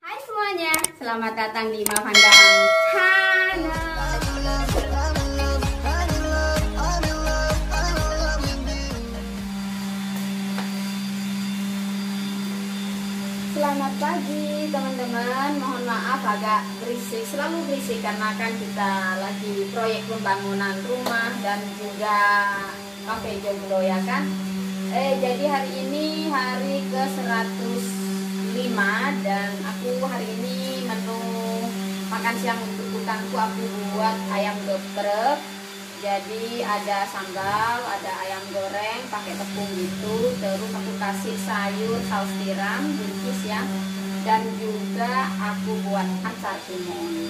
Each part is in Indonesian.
Hai semuanya, selamat datang di Channel. Selamat pagi teman-teman, mohon maaf agak berisik, selalu berisik karena kan kita lagi proyek pembangunan rumah dan juga kafe jomblo ya kan. Eh jadi hari ini hari ke 105 dan aku hari ini menu makan siang untuk utangku aku buat ayam geprek. Jadi ada sambal ada ayam goreng pakai tepung gitu terus aku kasih sayur saus tiram bungkus ya. Dan juga aku buat acar timun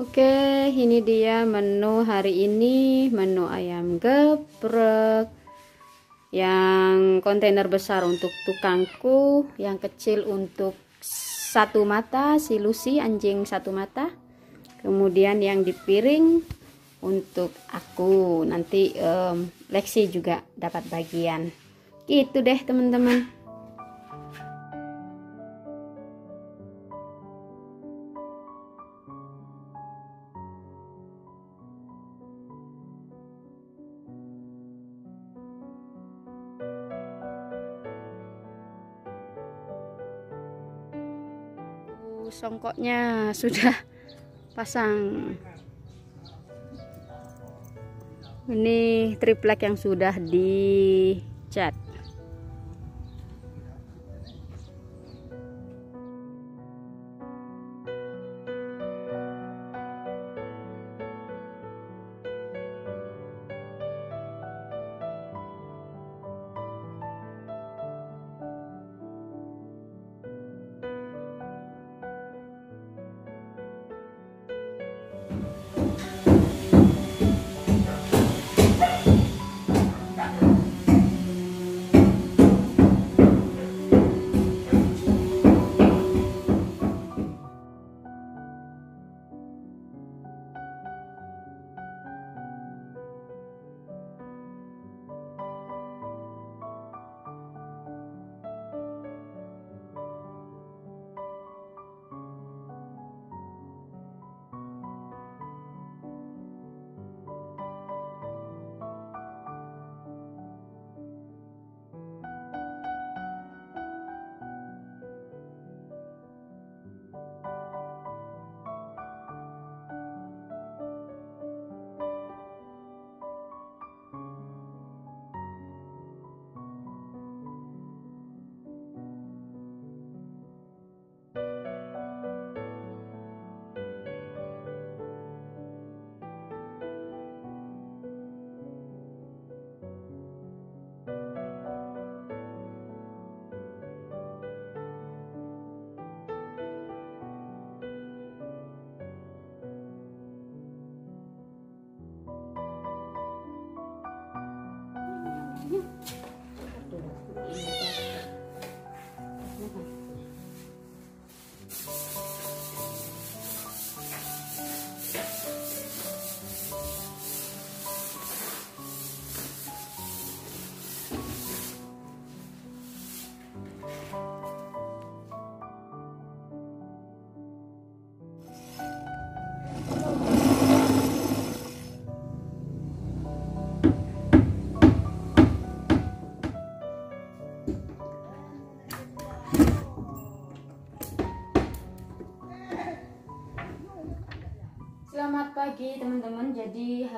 Oke, ini dia menu hari ini, menu ayam geprek. Yang kontainer besar untuk tukangku, yang kecil untuk satu mata, si Lucy anjing satu mata. Kemudian yang di piring untuk aku. Nanti um, Lexi juga dapat bagian. Gitu deh, teman-teman. Songkoknya sudah pasang. Ini triplek yang sudah dicat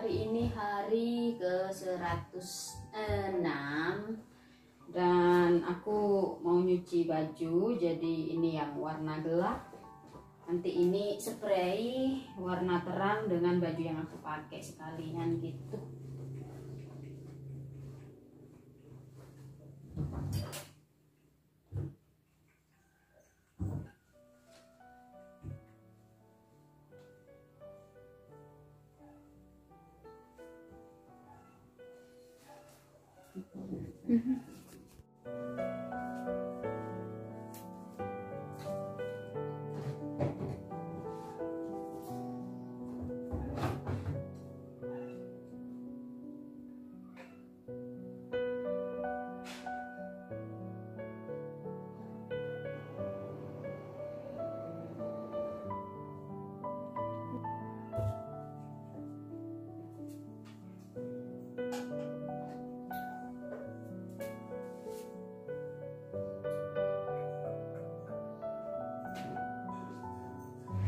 hari ini hari ke 106 Dan aku mau nyuci baju Jadi ini yang warna gelap. Nanti ini spray warna terang dengan baju yang aku pakai sekalian gitu Ini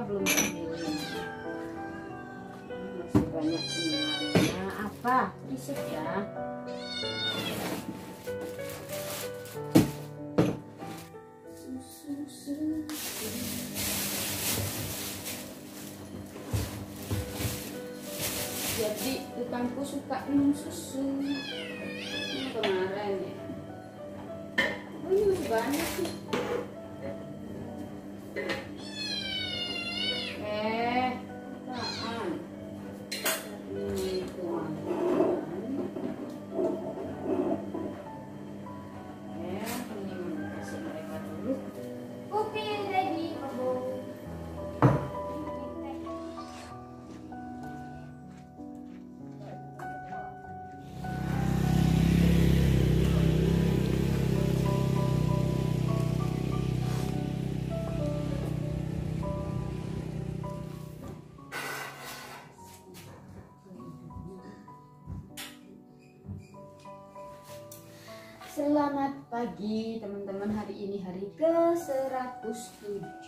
Susunya belum diambilin. Masih banyak cemilannya. Apa? Risik ya. Jadi tukangku suka minum susu. Ini kemarin ya. Oh, ini masih banyak sih. Selamat pagi teman-teman. Hari ini hari ke-107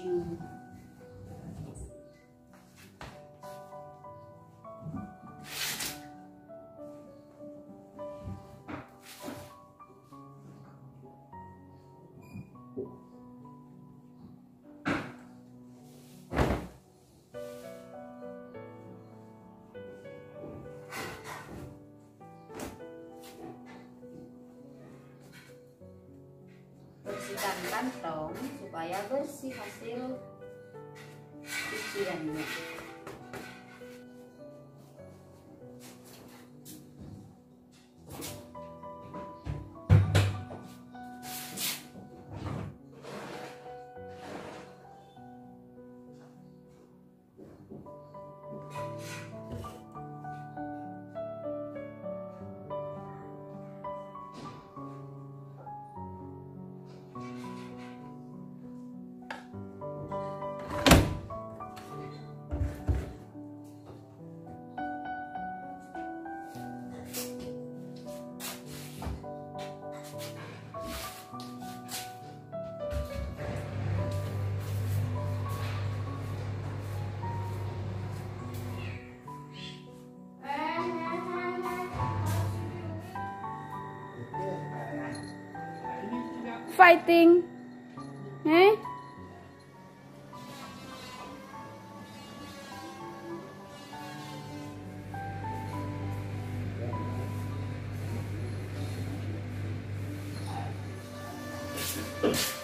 bersihkan kantong supaya bersih hasil cuciannya fighting eh? Thank